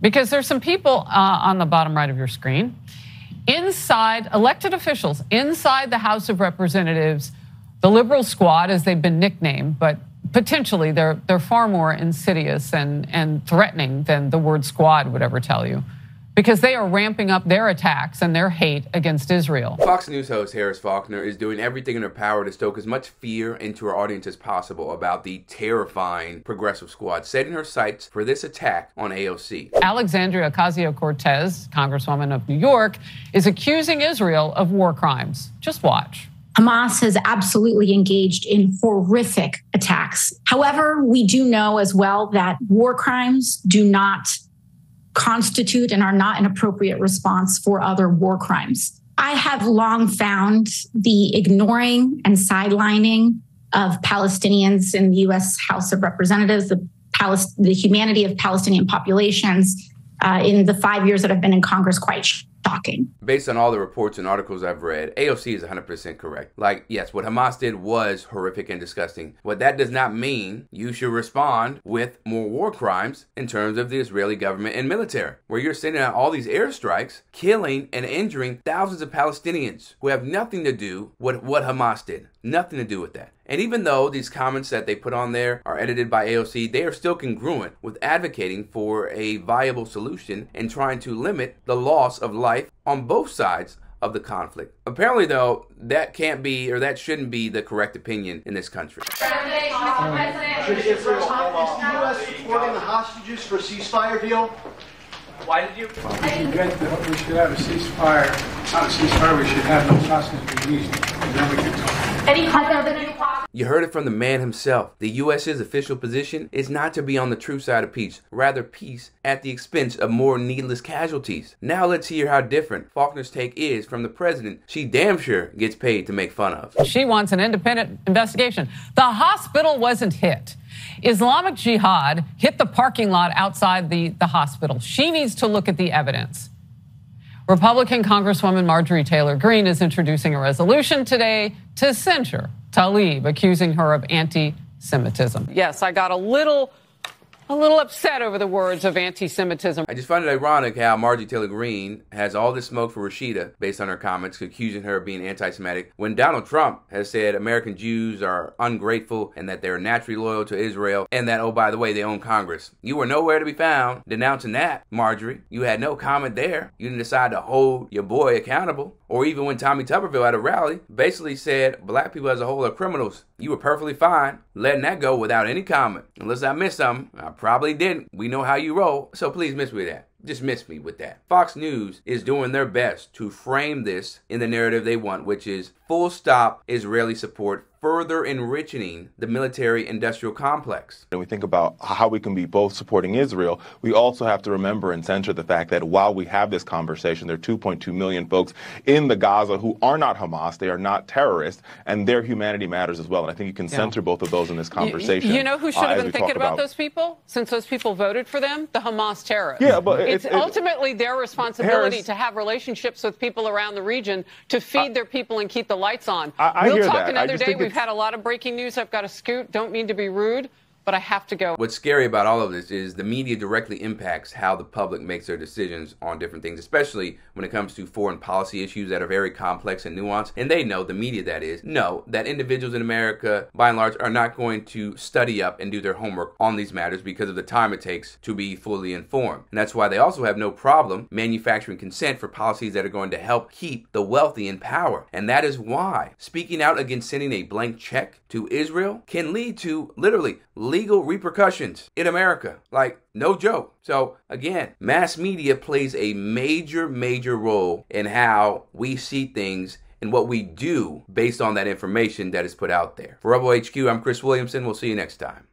because there's some people uh, on the bottom right of your screen inside elected officials inside the House of Representatives, the liberal squad, as they've been nicknamed, but potentially they're they're far more insidious and, and threatening than the word squad would ever tell you because they are ramping up their attacks and their hate against Israel. Fox News host Harris Faulkner is doing everything in her power to stoke as much fear into her audience as possible about the terrifying progressive squad, setting her sights for this attack on AOC. Alexandria Ocasio Cortez, Congresswoman of New York, is accusing Israel of war crimes. Just watch. Hamas has absolutely engaged in horrific attacks. However, we do know as well that war crimes do not constitute and are not an appropriate response for other war crimes. I have long found the ignoring and sidelining of Palestinians in the U.S. House of Representatives, the, Palest- the humanity of Palestinian populations uh, in the five years that I've been in Congress quite Based on all the reports and articles I've read, AOC is 100% correct. Like, yes, what Hamas did was horrific and disgusting, but that does not mean you should respond with more war crimes in terms of the Israeli government and military, where you're sending out all these airstrikes, killing and injuring thousands of Palestinians who have nothing to do with what Hamas did. Nothing to do with that. And even though these comments that they put on there are edited by AOC, they are still congruent with advocating for a viable solution and trying to limit the loss of life on both sides of the conflict. Apparently, though, that can't be or that shouldn't be the correct opinion in this country. Should Israel is the U.S. supporting the hostages for a ceasefire deal? Why did you? Well, we should get the, we should have a ceasefire. Not a ceasefire. We should have those hostages released, then we can talk. Any any You heard it from the man himself. The U.S.'s official position is not to be on the true side of peace, rather peace at the expense of more needless casualties. Now let's hear how different Faulkner's take is from the president she damn sure gets paid to make fun of. She wants an independent investigation. The hospital wasn't hit. Islamic Jihad hit the parking lot outside the, the hospital. She needs to look at the evidence. Republican Congresswoman Marjorie Taylor Greene is introducing a resolution today to censure Tlaib, accusing her of anti Semitism. Yes, I got a little a little upset over the words of anti Semitism. I just find it ironic how Margie Taylor Greene has all this smoke for Rashida based on her comments, accusing her of being anti Semitic, when Donald Trump has said American Jews are ungrateful and that they're naturally loyal to Israel, and that, oh, by the way, they own Congress. You were nowhere to be found denouncing that, Marjorie. You had no comment there. You didn't decide to hold your boy accountable. Or even when Tommy Tuberville at a rally basically said black people as a whole are criminals. You were perfectly fine letting that go without any comment. Unless I missed something. I probably didn't. We know how you roll. So please miss me with that. Just miss me with that. Fox News is doing their best to frame this in the narrative they want, which is full stop Israeli support further enriching the military industrial complex. When we think about how we can be both supporting Israel, we also have to remember and center the fact that while we have this conversation, there are 2.2 million folks in the Gaza who are not Hamas, they are not terrorists, and their humanity matters as well. And I think you can yeah. center both of those in this conversation. You, you know who should have uh, been thinking about, about, those people? Since those people voted for them? The Hamas terrorists. Yeah, but it's, it's ultimately their responsibility Harris, to have relationships with people around the region to feed uh, their people and keep the lights on. I, I we'll talk that. another day. We've had a lot of breaking news. I've got to scoot. Don't mean to be rude but I have to go. What's scary about all of this is the media directly impacts how the public makes their decisions on different things, especially when it comes to foreign policy issues that are very complex and nuanced. And they know, the media that is, know that individuals in America, by and large, are not going to study up and do their homework on these matters because of the time it takes to be fully informed. And that's why they also have no problem manufacturing consent for policies that are going to help keep the wealthy in power. And that is why speaking out against sending a blank check to Israel can lead to literally legal repercussions in America. Like, no joke. So, again, mass media plays a major, major role in how we see things and what we do based on that information that is put out there. For Rebel HQ, I'm Chris Williamson. We'll see you next time.